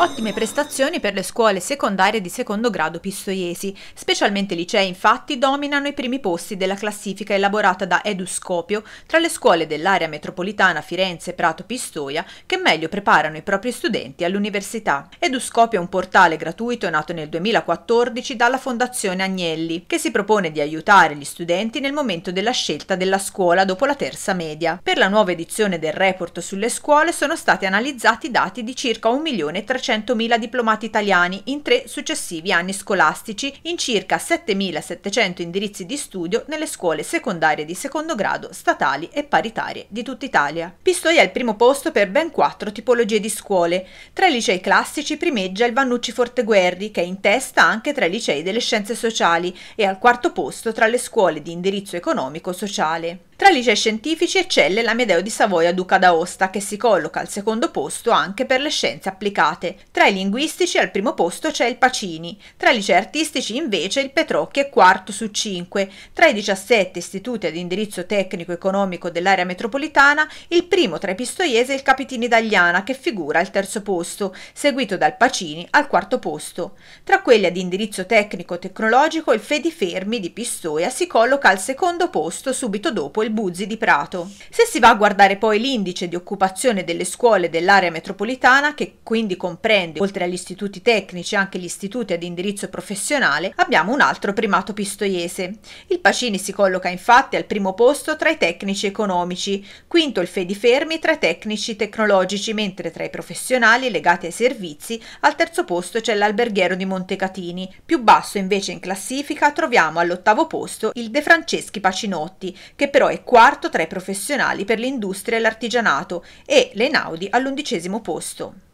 Ottime prestazioni per le scuole secondarie di secondo grado pistoiesi, specialmente licei infatti dominano i primi posti della classifica elaborata da Eduscopio tra le scuole dell'area metropolitana Firenze, Prato, Pistoia che meglio preparano i propri studenti all'università. Eduscopio è un portale gratuito nato nel 2014 dalla Fondazione Agnelli che si propone di aiutare gli studenti nel momento della scelta della scuola dopo la terza media. Per la nuova edizione del report sulle scuole sono stati analizzati dati di circa 1.300.000 300.000 diplomati italiani in tre successivi anni scolastici in circa 7.700 indirizzi di studio nelle scuole secondarie di secondo grado statali e paritarie di tutta Italia. Pistoia è il primo posto per ben quattro tipologie di scuole. Tra i licei classici primeggia il Vannucci Forteguerri, che è in testa anche tra i licei delle scienze sociali e al quarto posto tra le scuole di indirizzo economico-sociale. Tra i licei scientifici eccelle l'Amedeo di Savoia Duca d'Aosta, che si colloca al secondo posto anche per le scienze applicate. Tra i linguistici al primo posto c'è il Pacini. Tra i licei artistici invece il Petrocchi è quarto su cinque. Tra i 17 istituti ad indirizzo tecnico economico dell'area metropolitana, il primo tra i pistoiesi è il Capitini d'Agliana, che figura al terzo posto, seguito dal Pacini al quarto posto. Tra quelli ad indirizzo tecnico tecnologico il Fedi Fermi di Pistoia si colloca al secondo posto subito dopo il il Buzzi di Prato. Se si va a guardare poi l'indice di occupazione delle scuole dell'area metropolitana, che quindi comprende oltre agli istituti tecnici anche gli istituti ad indirizzo professionale, abbiamo un altro primato pistoiese. Il Pacini si colloca infatti al primo posto tra i tecnici economici, quinto il Fedi Fermi tra i tecnici tecnologici, mentre tra i professionali legati ai servizi al terzo posto c'è l'Alberghiero di Montecatini. Più basso invece in classifica troviamo all'ottavo posto il De Franceschi Pacinotti, che però è quarto tra i professionali per l'industria e l'artigianato e l'Enaudi all'undicesimo posto.